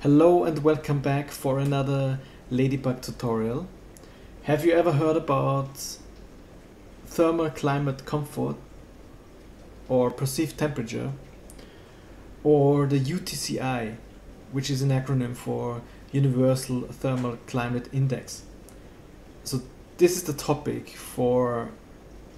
Hello and welcome back for another Ladybug tutorial. Have you ever heard about thermal climate comfort or perceived temperature or the UTCI which is an acronym for Universal Thermal Climate Index. So this is the topic for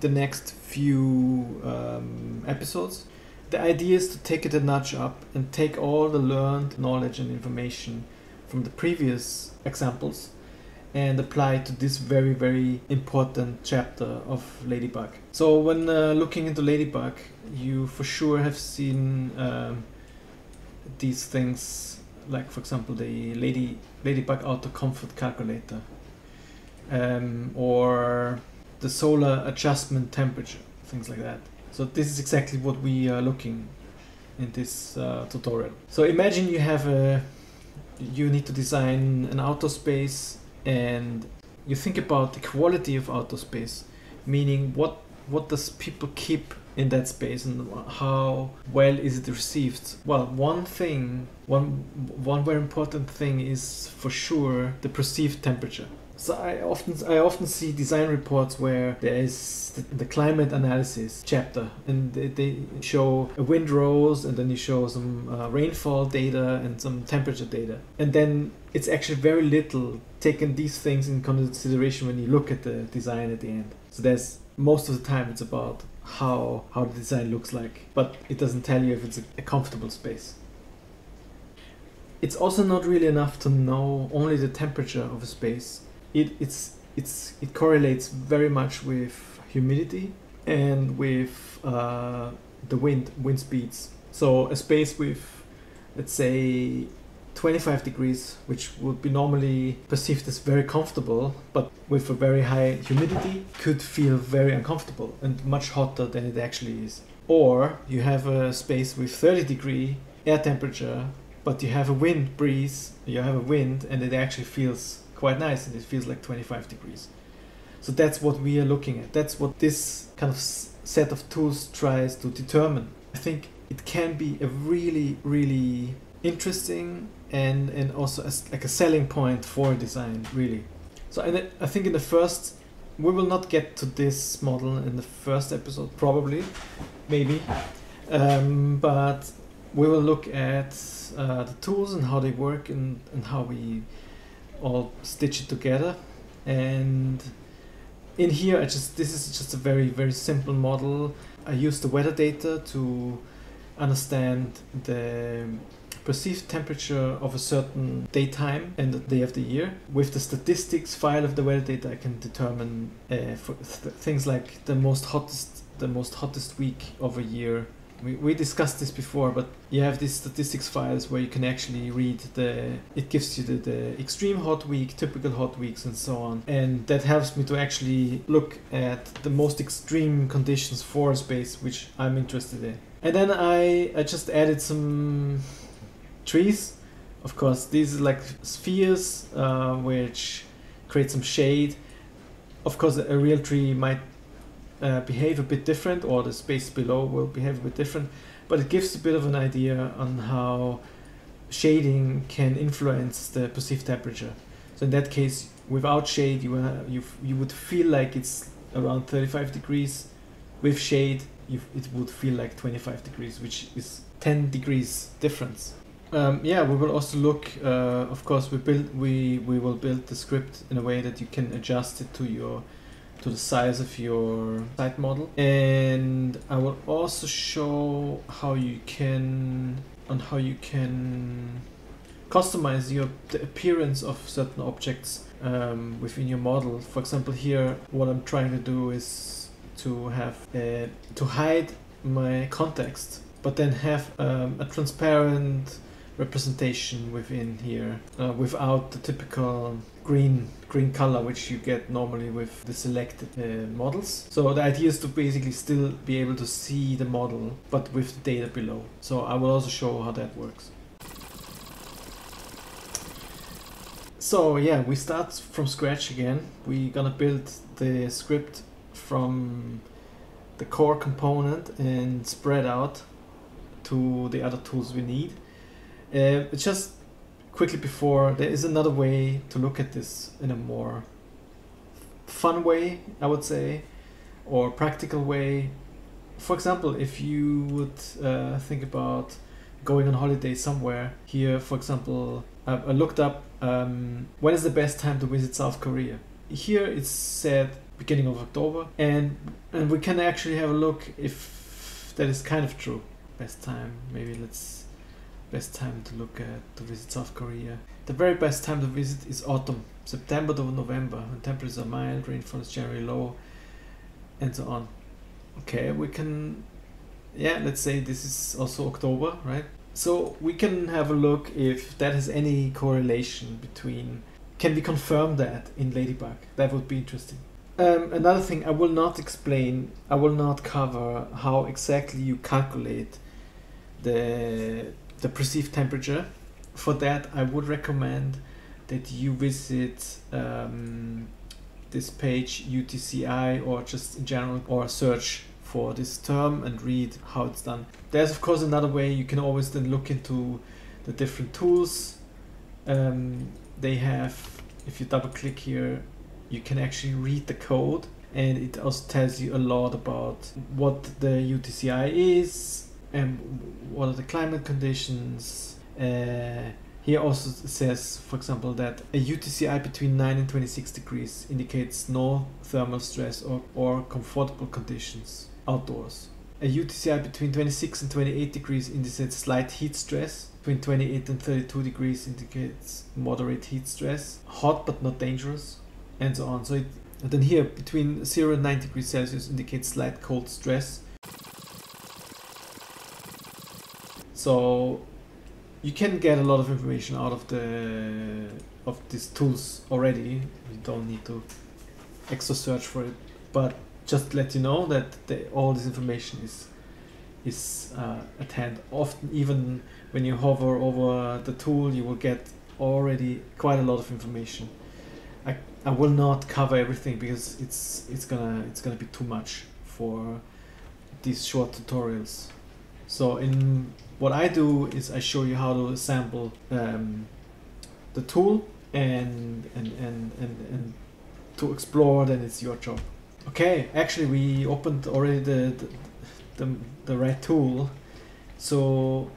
the next few um, episodes the idea is to take it a notch up and take all the learned knowledge and information from the previous examples and apply to this very very important chapter of ladybug. So when uh, looking into ladybug you for sure have seen um, these things like for example the lady ladybug outdoor comfort calculator um, or the solar adjustment temperature things like that so this is exactly what we are looking in this uh, tutorial. So imagine you have a, you need to design an outer space and you think about the quality of outer space, meaning what what does people keep in that space and how well is it received well one thing one one very important thing is for sure the perceived temperature so I often I often see design reports where there is the, climate analysis chapter, and they, show a windrose, and then you show some uh, rainfall data and some temperature data, and then it's actually very little taking these things in consideration when you look at the design at the end. So there's most of the time it's about how how the design looks like, but it doesn't tell you if it's a, a comfortable space. It's also not really enough to know only the temperature of a space it it's it's it correlates very much with humidity and with uh, the wind wind speeds. So a space with let's say 25 degrees, which would be normally perceived as very comfortable, but with a very high humidity, could feel very uncomfortable and much hotter than it actually is. Or you have a space with 30 degree air temperature, but you have a wind breeze, you have a wind, and it actually feels quite nice and it feels like 25 degrees. So that's what we are looking at. That's what this kind of set of tools tries to determine. I think it can be a really, really interesting and, and also a, like a selling point for design, really. So I, I think in the first, we will not get to this model in the first episode, probably, maybe. Um, but we will look at uh, the tools and how they work and, and how we all stitch it together and in here I just this is just a very very simple model I use the weather data to understand the perceived temperature of a certain daytime and the day of the year. With the statistics file of the weather data, I can determine uh, th things like the most hottest the most hottest week of a year we, we discussed this before, but you have these statistics files where you can actually read the, it gives you the, the extreme hot week, typical hot weeks, and so on. And that helps me to actually look at the most extreme conditions for a space which I'm interested in. And then I, I just added some trees. Of course, these are like spheres uh, which create some shade. Of course, a real tree might uh, behave a bit different or the space below will behave a bit different but it gives a bit of an idea on how shading can influence the perceived temperature so in that case without shade you, uh, you, you would feel like it's around 35 degrees with shade you, it would feel like 25 degrees which is 10 degrees difference um, yeah, we will also look. Uh, of course, we build. We we will build the script in a way that you can adjust it to your to the size of your site model. And I will also show how you can on how you can customize your the appearance of certain objects um, within your model. For example here what I'm trying to do is to have a, to hide my context but then have um, a transparent representation within here uh, without the typical green green color which you get normally with the selected uh, models. So the idea is to basically still be able to see the model but with the data below. So I will also show how that works. So yeah we start from scratch again. We're gonna build the script from the core component and spread out to the other tools we need. Uh, it's just quickly before there is another way to look at this in a more fun way, I would say, or practical way. For example, if you would uh, think about going on holiday somewhere here, for example, I, I looked up um, when is the best time to visit South Korea. Here it's said beginning of October, and and we can actually have a look if that is kind of true. Best time, maybe let's best time to look at to visit South Korea. The very best time to visit is autumn, September to November, when temperatures are mild, rainfall is generally low, and so on. Okay, we can, yeah, let's say this is also October, right? So we can have a look if that has any correlation between. Can we confirm that in Ladybug? That would be interesting. Um, another thing, I will not explain, I will not cover how exactly you calculate the the perceived temperature. For that, I would recommend that you visit um, this page UTCI or just in general or search for this term and read how it's done. There's of course another way you can always then look into the different tools um, they have. If you double click here, you can actually read the code and it also tells you a lot about what the UTCI is and what are the climate conditions. Uh, here also says, for example, that a UTCI between 9 and 26 degrees indicates no thermal stress or, or comfortable conditions outdoors. A UTCI between 26 and 28 degrees indicates slight heat stress. Between 28 and 32 degrees indicates moderate heat stress. Hot but not dangerous, and so on. So it, and then here, between 0 and 9 degrees Celsius indicates slight cold stress. So you can get a lot of information out of the of these tools already. You don't need to extra search for it, but just let you know that the, all this information is is uh, at hand. Often, even when you hover over the tool, you will get already quite a lot of information. I, I will not cover everything because it's it's gonna it's gonna be too much for these short tutorials. So in what I do is I show you how to assemble um, the tool and, and, and, and, and to explore then it's your job. Okay, actually we opened already the, the, the, the right tool. So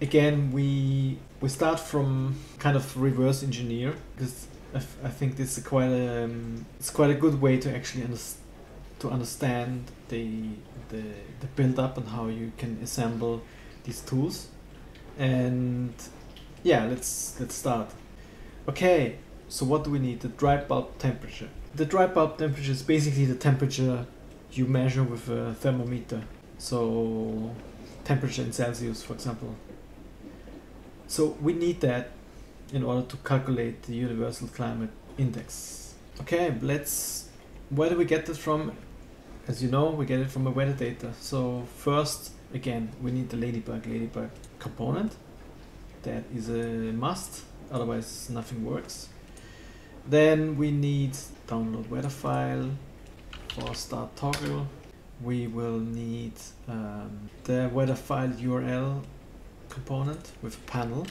again, we we start from kind of reverse engineer because I, think this is quite a um, it's quite a good way to actually to understand the the the build up and how you can assemble these tools. And yeah let's let's start. Okay so what do we need? The dry bulb temperature. The dry bulb temperature is basically the temperature you measure with a thermometer. So temperature in celsius for example. So we need that in order to calculate the universal climate index. Okay let's where do we get this from? As you know we get it from a weather data. So first again we need the ladybug ladybug component. That is a must otherwise nothing works. Then we need download weather file for start toggle. We will need um, the weather file URL component with panel.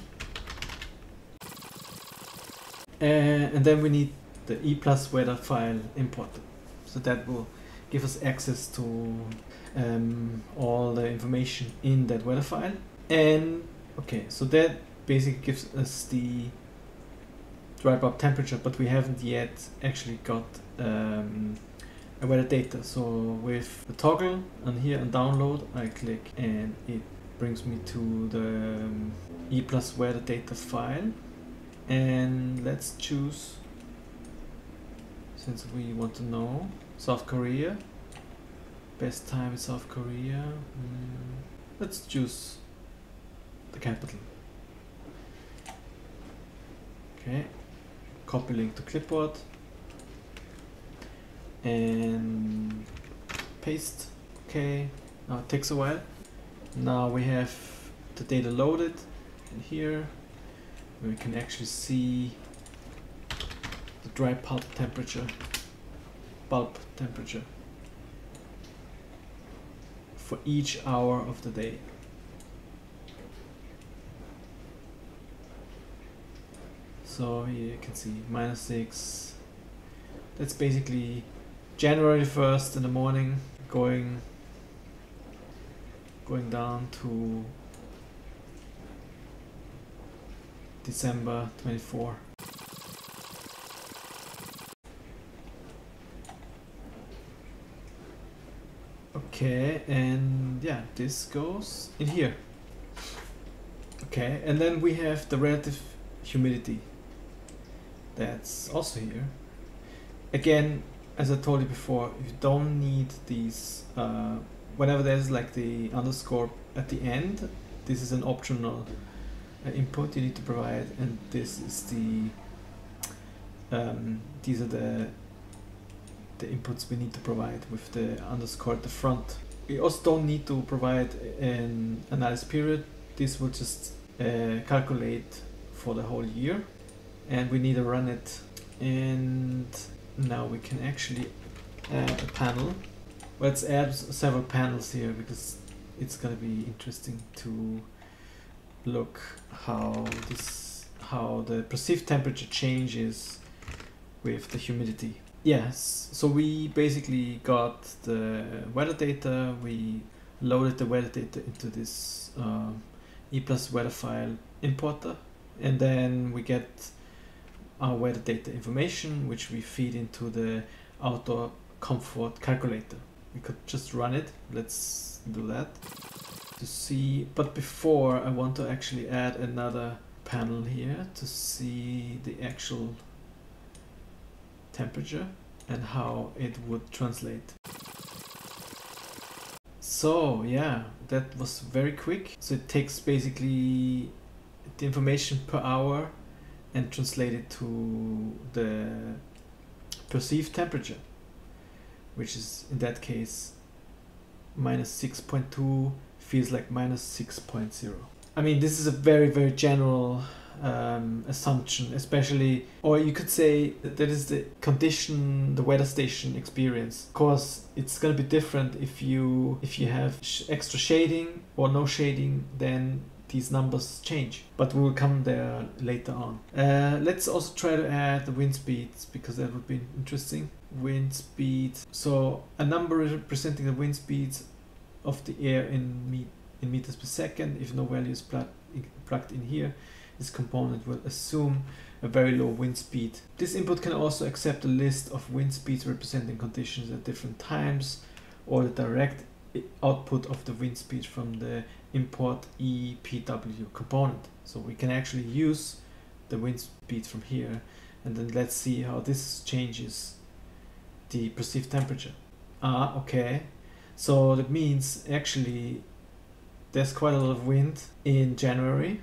Uh, and then we need the e plus weather file imported. So that will give us access to um, all the information in that weather file. And okay, so that basically gives us the dry bulb temperature, but we haven't yet actually got um, a weather data. So with the toggle and here and download, I click and it brings me to the um, e plus weather data file. And let's choose, since we want to know, South Korea. Best time in South Korea. Mm, let's choose the capital. Okay. Copy link to clipboard. And paste. Okay. Now it takes a while. Now we have the data loaded in here. We can actually see the dry bulb temperature. Bulb temperature for each hour of the day. So here you can see minus 6. That's basically January 1st in the morning going going down to December 24. Okay, and yeah, this goes in here. Okay, and then we have the relative humidity. That's also here. Again, as I told you before, you don't need these. Uh, whenever there's like the underscore at the end, this is an optional uh, input you need to provide, and this is the. Um, these are the the inputs we need to provide with the underscore at the front. We also don't need to provide an analysis period. This will just uh, calculate for the whole year and we need to run it and now we can actually add a panel. Let's add several panels here because it's gonna be interesting to look how this how the perceived temperature changes with the humidity. Yes, so we basically got the weather data, we loaded the weather data into this uh, E plus weather file importer, and then we get our weather data information, which we feed into the outdoor comfort calculator. We could just run it. Let's do that to see. But before, I want to actually add another panel here to see the actual temperature and how it would translate. So yeah, that was very quick. So it takes basically the information per hour and translate it to the perceived temperature, which is in that case minus 6.2 feels like minus 6.0. I mean, this is a very, very general um, assumption, especially, or you could say that is the condition the weather station experience. Of course, it's gonna be different if you if you have sh extra shading or no shading, then these numbers change. But we will come there later on. Uh, let's also try to add the wind speeds because that would be interesting. Wind speed. So a number representing the wind speeds of the air in me in meters per second. If no value is plugged in here this component will assume a very low wind speed. This input can also accept a list of wind speeds representing conditions at different times or the direct output of the wind speed from the import EPW component. So we can actually use the wind speed from here and then let's see how this changes the perceived temperature. Ah, okay. So that means actually there's quite a lot of wind in January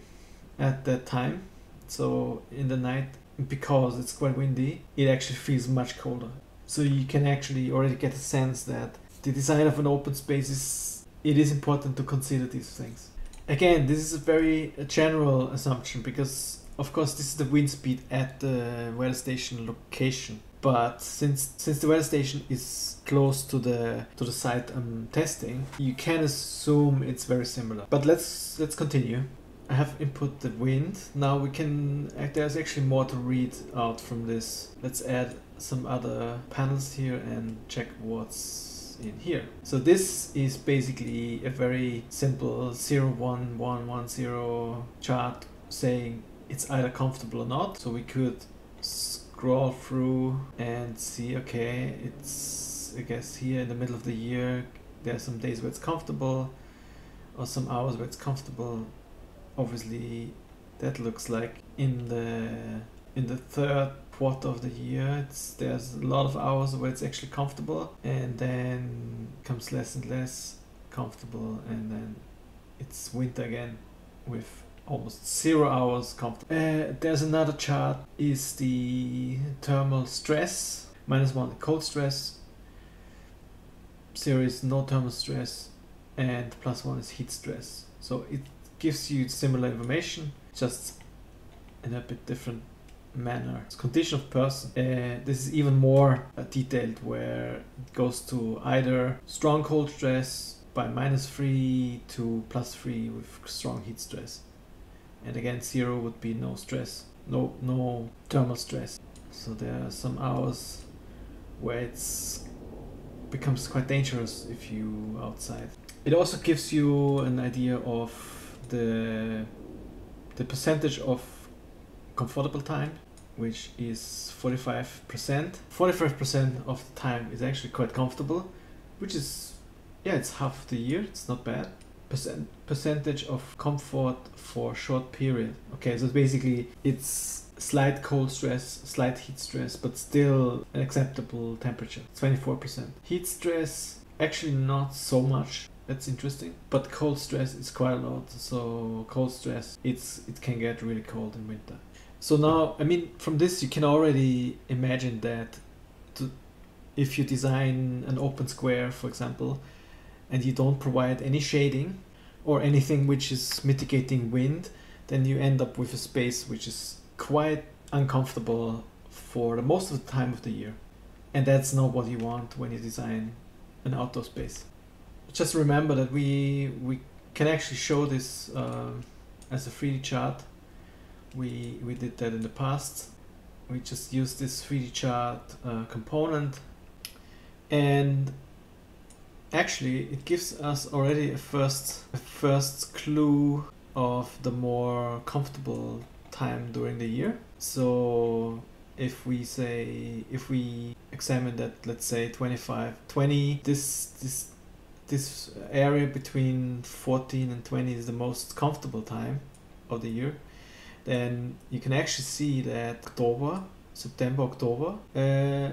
at that time. So in the night, because it's quite windy, it actually feels much colder. So you can actually already get a sense that the design of an open space is it is important to consider these things. Again, this is a very general assumption because of course this is the wind speed at the weather station location. But since since the weather station is close to the to the site I'm testing, you can assume it's very similar. But let's let's continue. I have input the wind. Now we can, uh, there's actually more to read out from this. Let's add some other panels here and check what's in here. So this is basically a very simple 01110 chart saying it's either comfortable or not. So we could scroll through and see, okay, it's, I guess here in the middle of the year, there are some days where it's comfortable or some hours where it's comfortable obviously that looks like in the in the third quarter of the year it's there's a lot of hours where it's actually comfortable and then comes less and less comfortable and then it's winter again with almost zero hours comfortable. Uh, there's another chart is the thermal stress minus one cold stress zero is no thermal stress and plus one is heat stress so it gives you similar information, just in a bit different manner. It's condition of person. Uh, this is even more uh, detailed where it goes to either strong cold stress by minus 3 to plus 3 with strong heat stress. And again, 0 would be no stress. no no thermal stress. So there are some hours where it's becomes quite dangerous if you outside. It also gives you an idea of the the percentage of comfortable time, which is 45%. 45% of the time is actually quite comfortable, which is yeah, it's half the year. It's not bad. Percent percentage of comfort for short period. Okay, so basically it's slight cold stress, slight heat stress, but still an acceptable temperature. 24%. Heat stress, actually not so much. That's interesting. But cold stress is quite a lot. So cold stress, it's it can get really cold in winter. So now, I mean, from this you can already imagine that to, if you design an open square, for example, and you don't provide any shading or anything which is mitigating wind, then you end up with a space which is quite uncomfortable for the most of the time of the year. And that's not what you want when you design an outdoor space. Just remember that we we can actually show this uh, as a 3D chart. We we did that in the past. We just used this 3D chart uh, component, and actually it gives us already a first a first clue of the more comfortable time during the year. So if we say if we examine that let's say 25 20 this this this area between 14 and 20 is the most comfortable time of the year. Then you can actually see that october september october uh,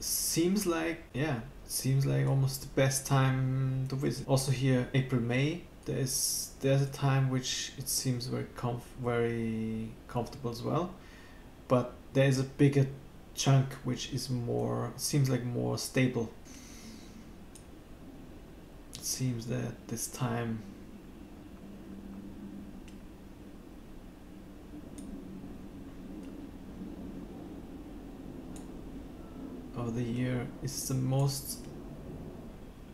seems like yeah seems like almost the best time to visit. Also here april may there's there's a time which it seems very comf- very comfortable as well. But there is a bigger chunk which is more seems like more stable it seems that this time of the year is the most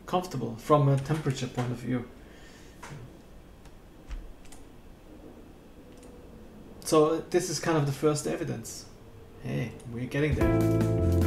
comfortable from a temperature point of view So this is kind of the first evidence. Hey, we're getting there.